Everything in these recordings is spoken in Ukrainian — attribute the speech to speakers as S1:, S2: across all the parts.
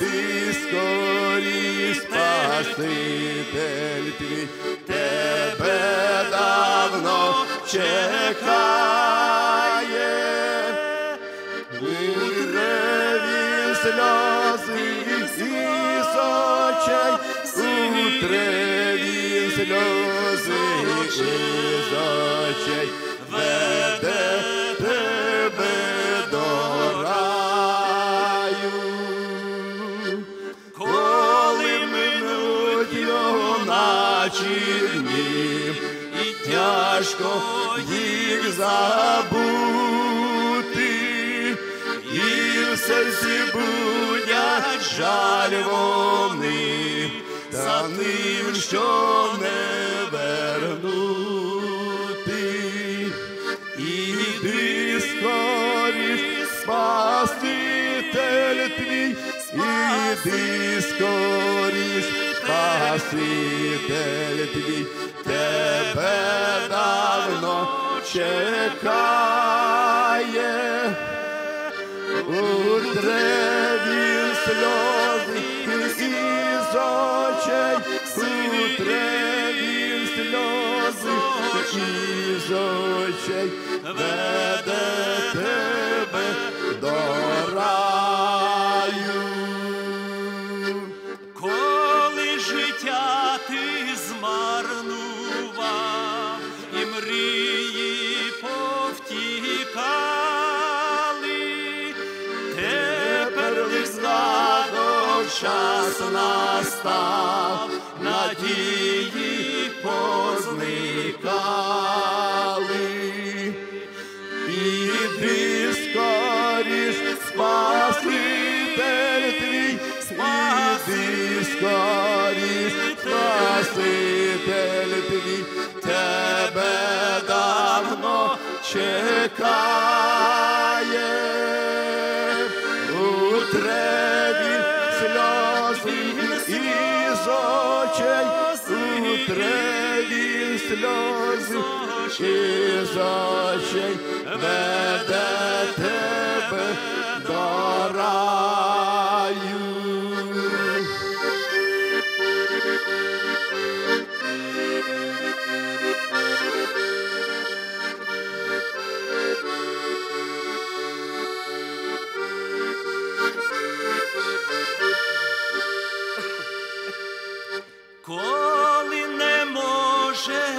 S1: іди скоріш, Спаситель твій, тебе давно чекає. Витре він сльози із очей, утре він сльози із очей, наче і тяжко їх забути, і в серці будять жаль вони за ним, що не вернути. Іди скоріш, Спаситель твій, іди скоріш, Спаситель твій, тебе давно чекає. Утре він сльози із очей, утре він сльози із очей,
S2: життя ти змарнував і мрії повтікали,
S1: Тепер лиш згадок час настав, надії Спаситель твій, тебе давно чекає. Утре він сльози із очей, утре він сльози із очей, веде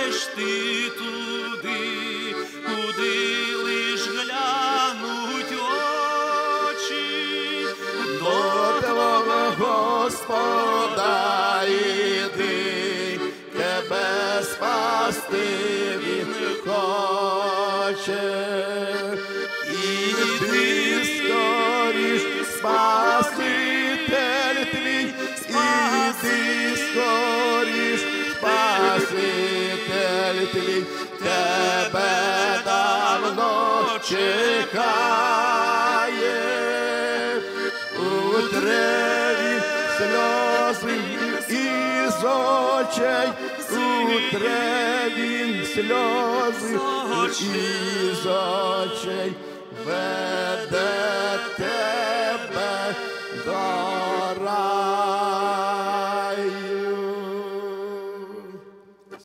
S2: можеш ти туди, куди лиш глянуть очі,
S1: До твого Господа іди, тебе спасти він хоче. Іди скоріш, Спаситель світлі тебе давно чекає, у треві сльози із очей, у треві сльози із очей веде тебе до.